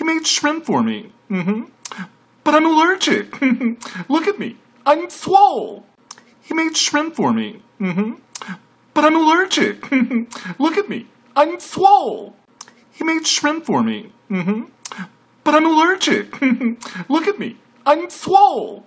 He made shrimp for me. Mm-hmm. But I'm allergic. Look at me. I'm swole. He made shrimp for me. Mm-hmm. But I'm allergic. Look at me. I'm swole. He made shrimp for me. Mm-hmm. But I'm allergic. Look at me. I'm swole.